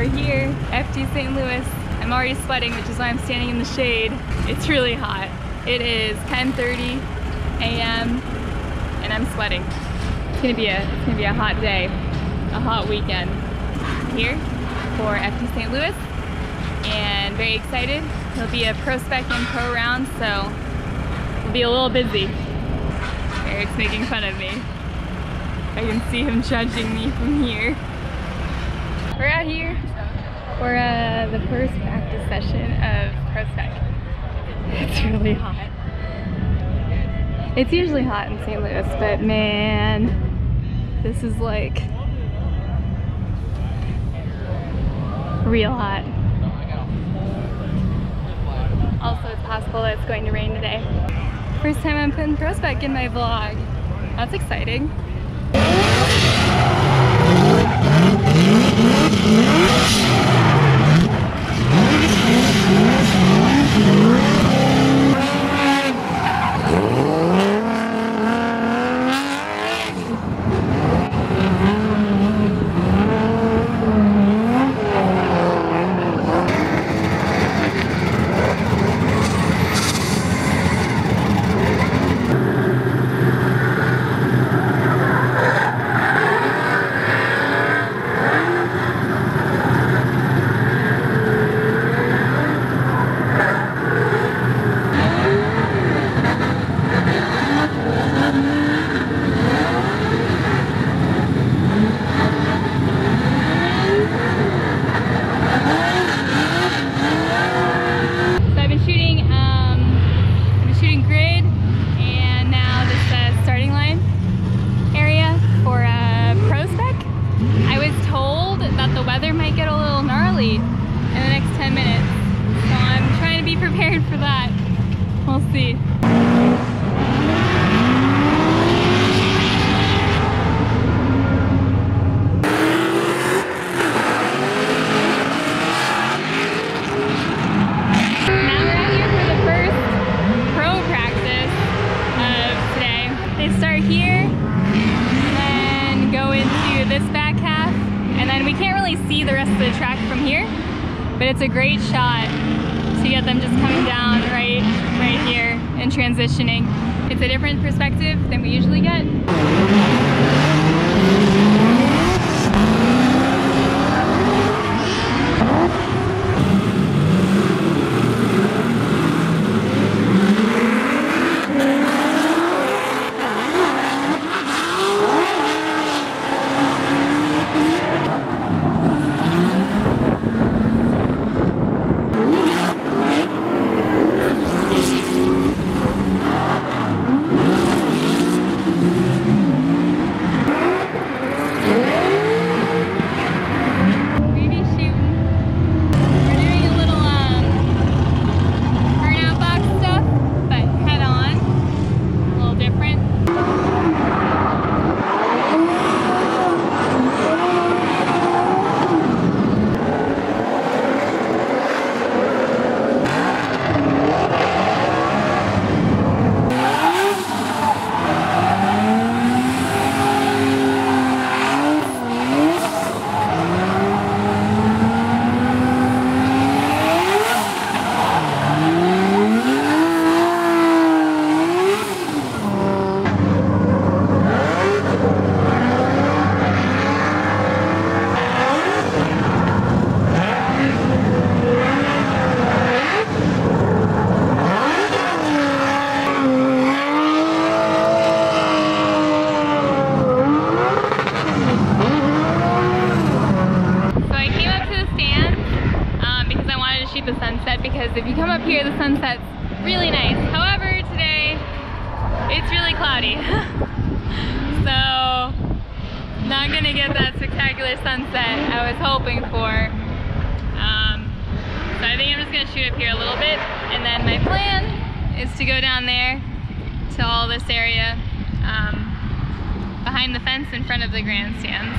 We're here, FD St. Louis. I'm already sweating, which is why I'm standing in the shade. It's really hot. It is 10:30 a.m. and I'm sweating. It's gonna be a it's gonna be a hot day, a hot weekend. Here for FD St. Louis, and very excited. It'll be a pro spec and pro round, so we'll be a little busy. Eric's making fun of me. I can see him judging me from here. We're out here for uh, the first practice session of pro spec. It's really hot. It's usually hot in St. Louis, but man, this is like real hot. Also, it's possible that it's going to rain today. First time I'm putting pro spec in my vlog. That's exciting. So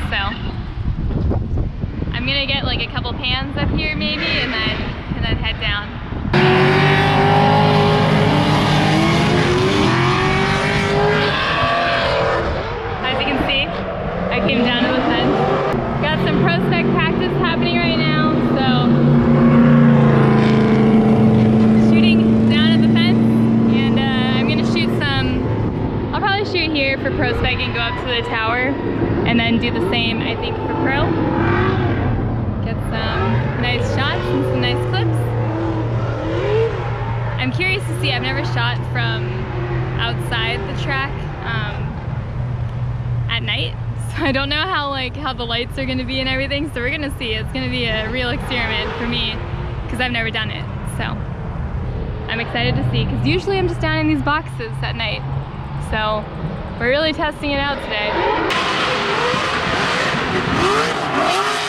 So I'm gonna get like a couple pans up here maybe and then and then head down. As you can see, I came down to the fence. Got some pro spec practice happening right now, so for pro spec and go up to the tower and then do the same, I think, for pro. Get some nice shots and some nice clips. I'm curious to see, I've never shot from outside the track um, at night. So I don't know how like how the lights are gonna be and everything. So we're gonna see. It's gonna be a real experiment for me because I've never done it. So I'm excited to see because usually I'm just down in these boxes at night. So we're really testing it out today. Oh, my God.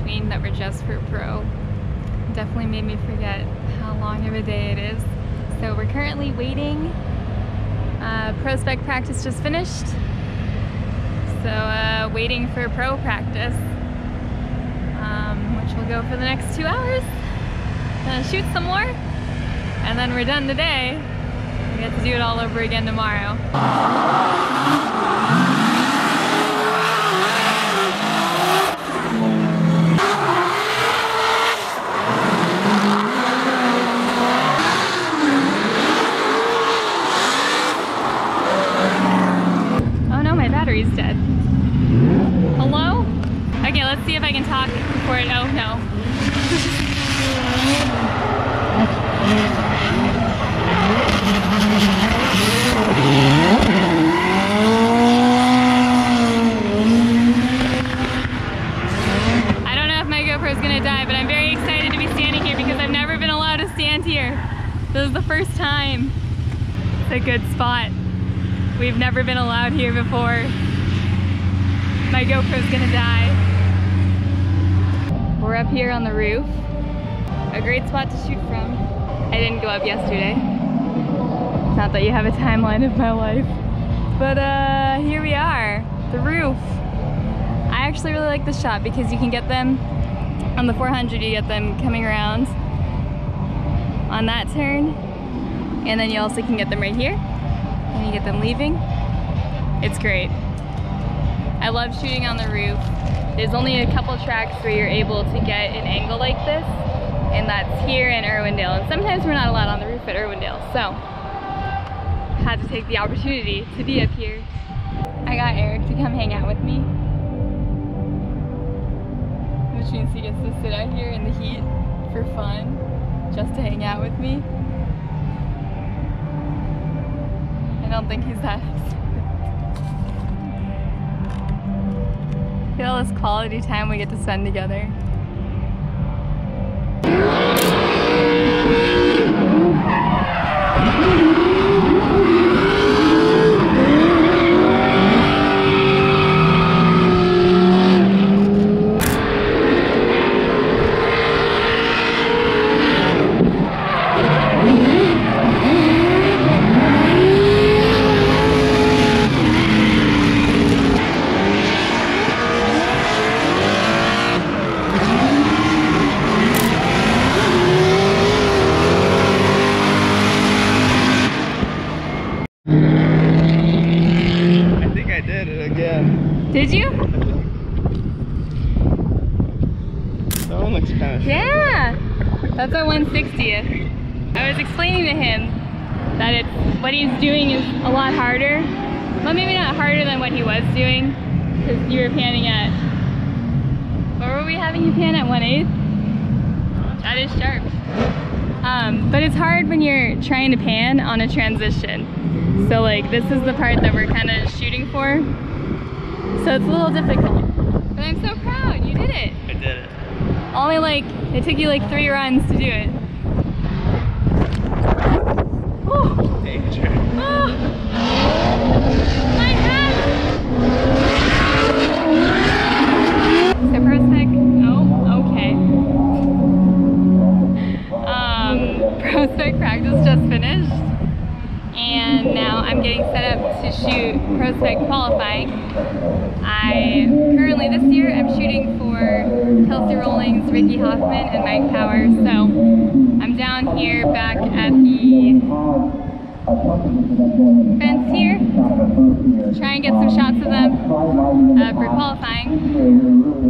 Between that were just for pro definitely made me forget how long of a day it is. So we're currently waiting. Uh, pro spec practice just finished. So uh, waiting for pro practice, um, which will go for the next two hours. Gonna shoot some more, and then we're done today. We get to do it all over again tomorrow. Oh no, my battery's dead. Hello? Okay, let's see if I can talk before it. Oh no. I don't know if my GoPro's gonna die, but I'm very excited to be standing here because I've never been allowed to stand here. This is the first time. It's a good spot. We've never been allowed here before. My GoPro's gonna die. We're up here on the roof. A great spot to shoot from. I didn't go up yesterday. Not that you have a timeline of my life. But uh, here we are, the roof. I actually really like this shot because you can get them on the 400, you get them coming around on that turn. And then you also can get them right here. And you get them leaving. It's great. I love shooting on the roof. There's only a couple tracks where you're able to get an angle like this, and that's here in Irwindale. And sometimes we're not allowed on the roof at Irwindale, so had to take the opportunity to be up here. I got Eric to come hang out with me, which means he gets to sit out here in the heat for fun, just to hang out with me. I don't think he's that Look at all this quality time we get to spend together. I did it again. Did you? That one looks kind of Yeah. That's a 160th. I was explaining to him that it's what he's doing is a lot harder. Well, maybe not harder than what he was doing, because you were panning at. What were we having you pan at 1 8? That is sharp. Um, but it's hard when you're trying to pan on a transition. So like this is the part that we're kind of shooting for. So it's a little difficult. But I'm so proud, you did it. I did it. Only like, it took you like three runs to do it. Danger. Ah. My head. Um, practice just finished. And now I'm getting set up to shoot pro spec qualifying. I currently this year I'm shooting for Kelsey Rollings, Ricky Hoffman, and Mike Powers. So I'm down here back at the fence here, try and get some shots of them uh, for qualifying,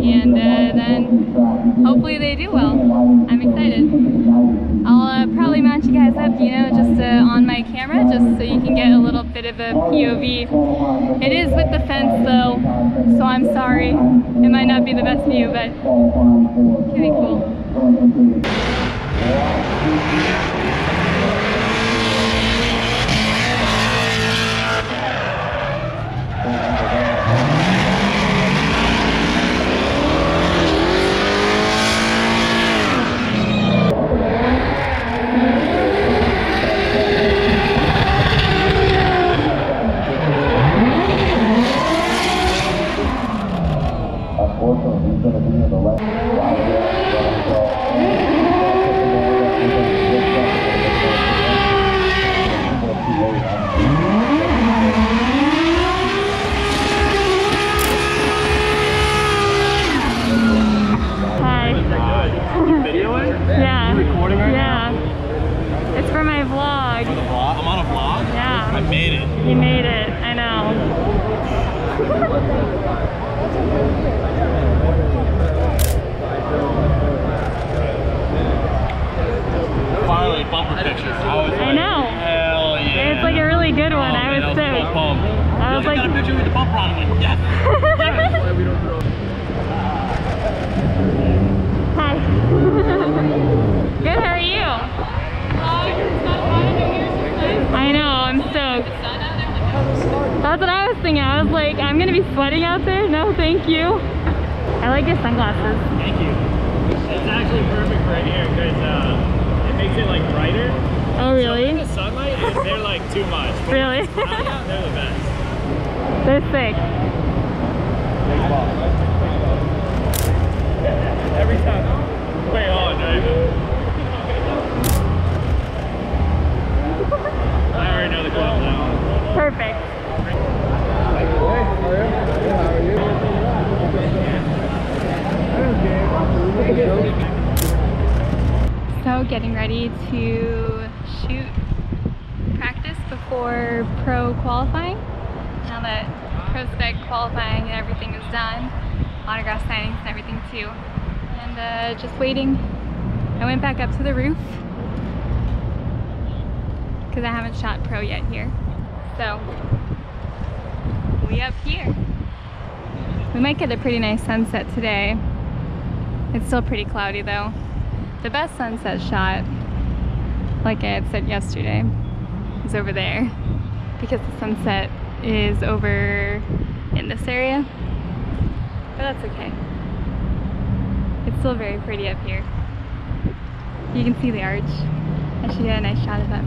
and uh, then hopefully they do well. I'm excited. I'll uh, probably mount you guys up, you know, just uh, on my camera, just so you can get a little bit of a POV. It is with the fence though, so I'm sorry. It might not be the best view, but it can be cool. Unfortunately, he's going to be in the left. Hi. Videoing? Yeah. recording right yeah. It's for my vlog. Vlog? I'm on a vlog? I Yeah. made it. You made it. I know. Finally, bumper picture. I was I like, know. Hell yeah. It's like a really good one. Oh, I man, was that stoked. so pumped. I was Look, like- got a picture with the bumper on. I'm like, yes. Hi. Good, how are you? I know, I'm stoked. That's what I was thinking. I was like, I'm gonna be sweating out there? No, thank you. I like your sunglasses. Thank you. It's actually perfect right here because uh, it makes it like brighter. Oh, So really? in the sunlight, they're like too much. But Really? out, they're the best. They're sick. Every time. Way on, right? I already know the club now. Perfect. So getting ready to shoot practice before pro qualifying. Now that pro spec qualifying and everything is done, autograph signings and everything too. And uh, just waiting. I went back up to the roof because I haven't shot pro yet here. So we up here. We might get a pretty nice sunset today. It's still pretty cloudy though. The best sunset shot, like I had said yesterday, is over there because the sunset is over in this area. But that's okay. It's still very pretty up here. You can see the arch. I should get a nice shot of that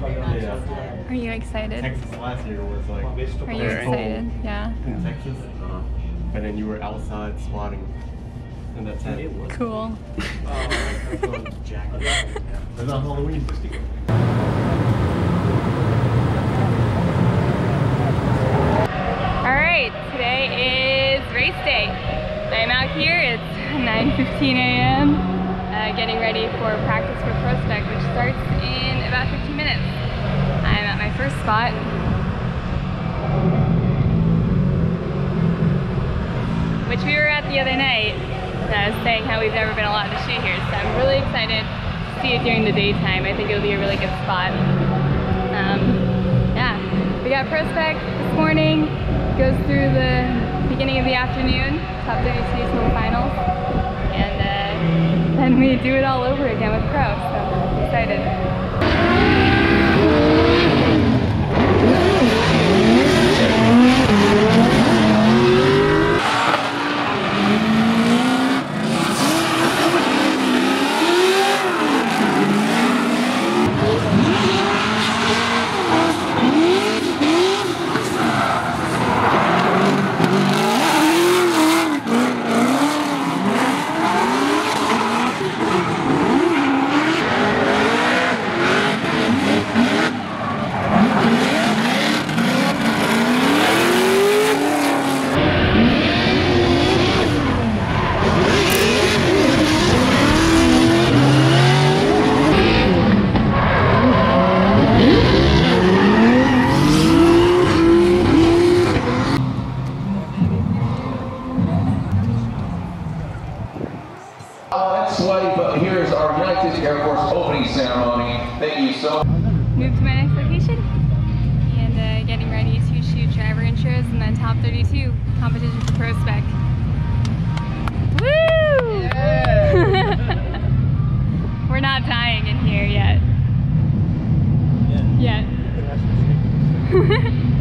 for you guys. Are you excited? Texas last year was like Are you excited? Yeah. in Texas, uh, and then you were outside swatting in that tent. Cool. It's on Halloween. All right, today is race day. I'm out here. It's 9:15 a.m. Uh, getting ready for practice for Pro Spec, which starts in about 15 minutes. I'm at my first spot. Which we were at the other night. I was saying how we've never been allowed to shoot here, so I'm really excited to see it during the daytime. I think it'll be a really good spot. Um, yeah, we got Pro Spec this morning, goes through the beginning of the afternoon, top 32 semifinals, and we do it all over again with Pro, so I'm excited. But here's our United Air Force opening ceremony. Thank you so much. Move to my next location, and uh, getting ready to shoot driver intros and then top 32 competition for Pro Spec. Woo! We're not dying in here yet. Yet.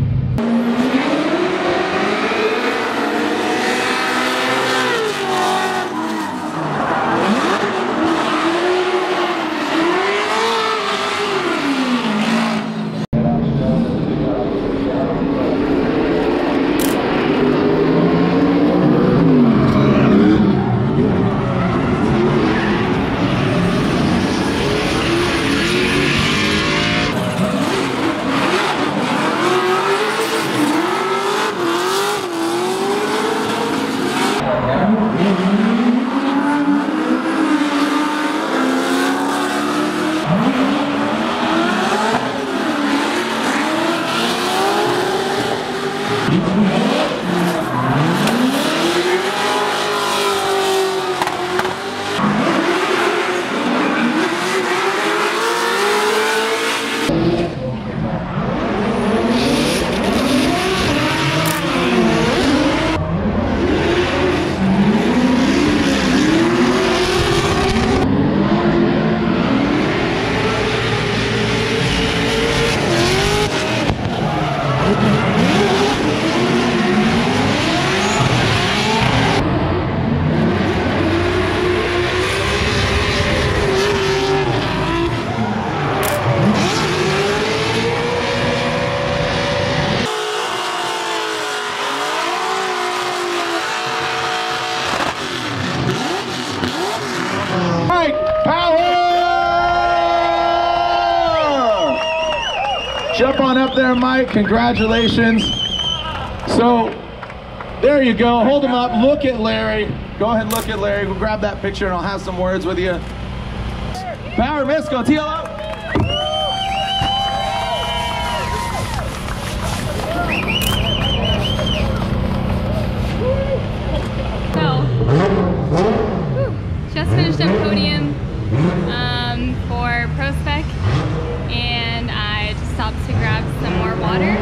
there, Mike. Congratulations. So, there you go. Hold him up. Look at Larry. Go ahead and look at Larry. We'll grab that picture and I'll have some words with you. Power Misco, TLO. Just finished up podium um, water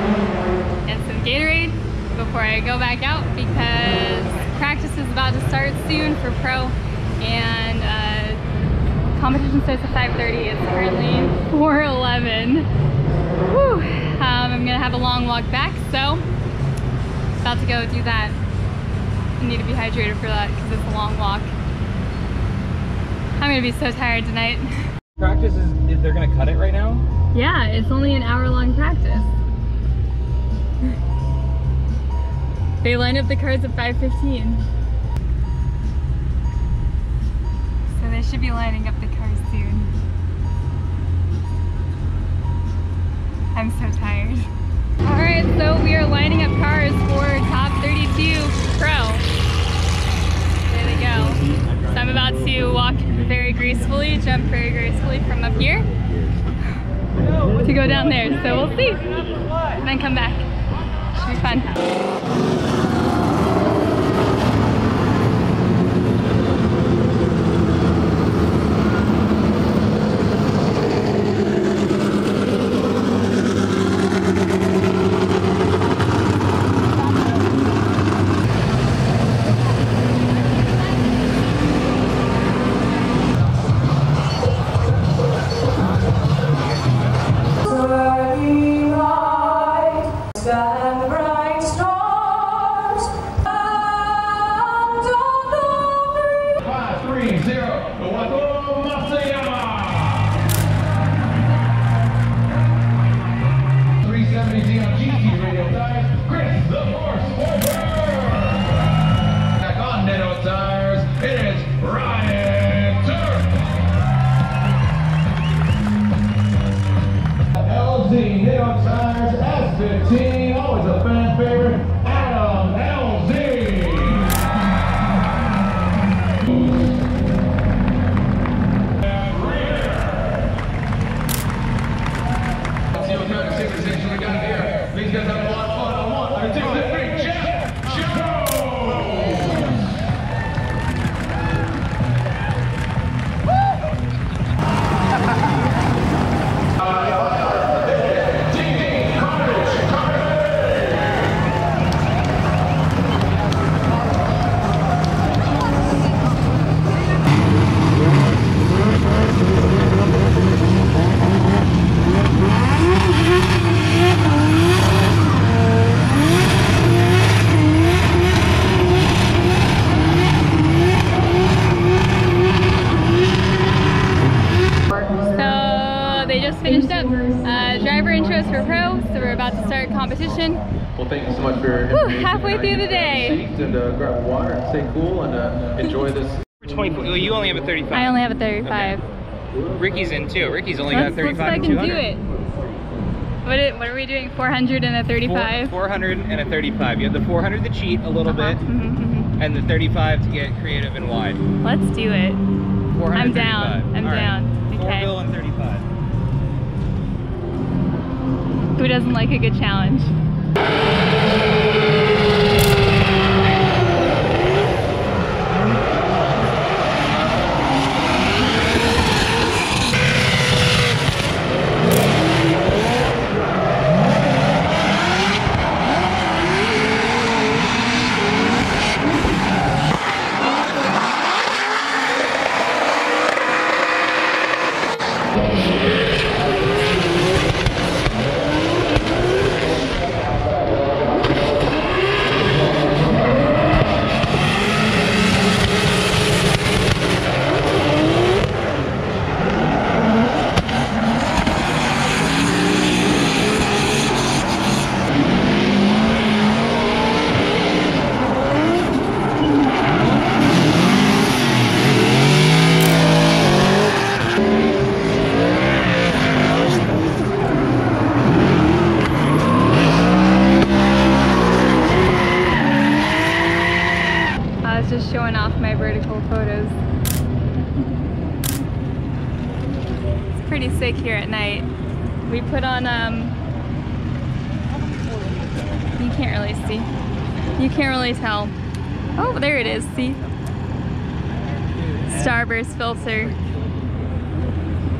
and some Gatorade before I go back out because practice is about to start soon for Pro, and uh, competition starts at 5:30. It's currently 4:11. Whew. Um, I'm gonna have a long walk back, so about to go do that. I need to be hydrated for that because it's a long walk. I'm gonna be so tired tonight. Practice is, is they're gonna cut it right now? Yeah, it's only an hour long practice. They line up the cars at 5.15. So they should be lining up the cars soon. I'm so tired. Alright, so we are lining up cars for top 32 Pro. There they go. So I'm about to walk very gracefully, jump very gracefully from up here to go down there. So we'll see. And then come back. Be fun. And uh, grab water and stay cool and uh, enjoy this. 24. Well, you only have a 35. I only have a 35. Ricky's in too. Ricky's only Let's, got a let's 35 and fucking 200. do it. What, it, what are we doing? 400 and a 35? Four, 400 and a 35. You have the 400 to cheat a little Uh-huh. bit, Mhm, mhm. and the 35 to get creative and wide. Let's do it. I'm down. I'm All right. down. Four Okay. bill and 35. Who doesn't like a good challenge? I was just showing off my vertical photos. It's pretty sick here at night. We put on, um, you can't really see. You can't really tell. Oh, there it is, see? Starburst filter.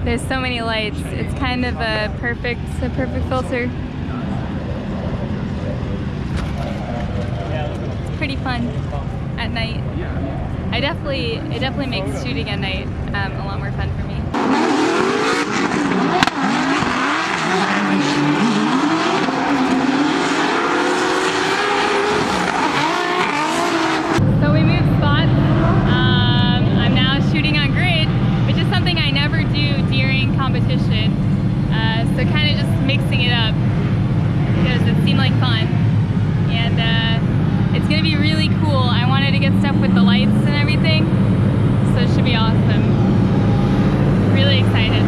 There's so many lights. It's kind of a perfect, a perfect filter. Pretty fun at night. I definitely, it definitely makes shooting at night um, a lot more fun for me. gonna be really cool. I wanted to get stuff with the lights and everything, so it should be awesome. Really excited.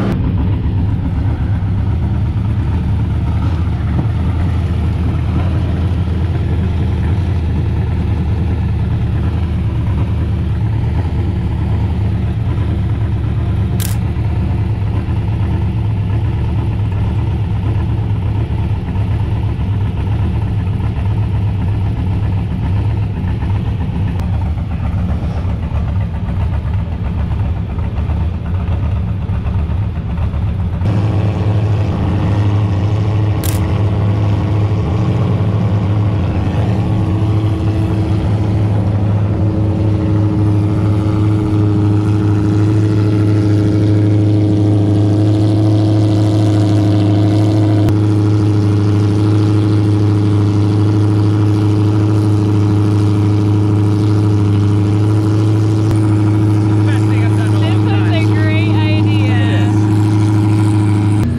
Best thing I've done all This the was time. a great idea.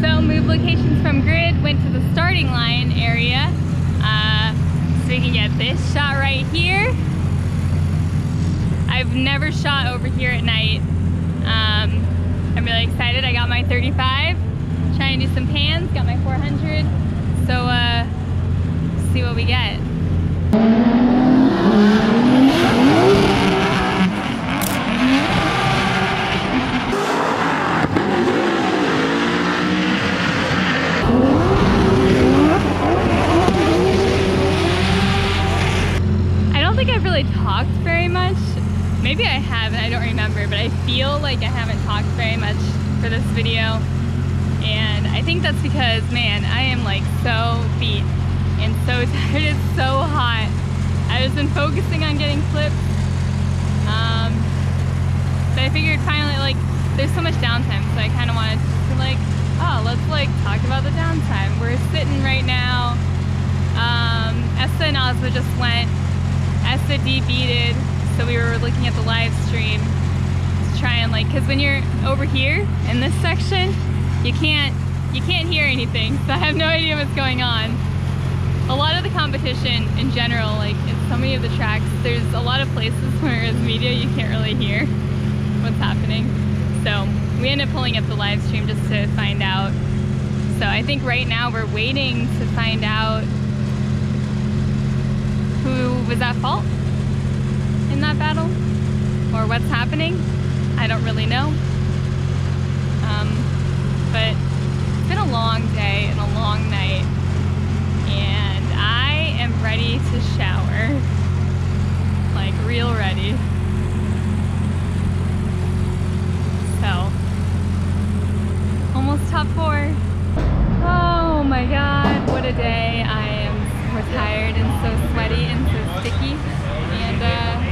So move locations from grid, went to the starting line area. Uh, so we can get this shot right here. I've never shot over here at night. Um, I'm really excited. I got my 35. Trying to do some pans, got my 400. So uh, see what we get. I don't think I've really talked very much. Maybe I haven't, I don't remember, but I feel like I haven't talked very much for this video. And I think that's because, man, I am like so beat and so tired. It's so hot. I've just been focusing on getting clips. Um, so I figured finally, like, there's so much downtime, so I kind of wanted to, like, oh, let's, like, talk about the downtime. We're sitting right now. Um, and Ozma just went. Esta debeated, so we were looking at the live stream like, cause when you're over here in this section, you can't you can't hear anything. So I have no idea what's going on. A lot of the competition in general, like in so many of the tracks, there's a lot of places where as media you can't really hear what's happening. So we ended up pulling up the live stream just to find out. So I think right now we're waiting to find out who was at fault in that battle or what's happening. I don't really know. Um, but it's been a long day and a long night, and I am ready to shower. Like, real ready. So, almost top four. Oh my god, what a day. I am so tired and so sweaty and so sticky. And uh,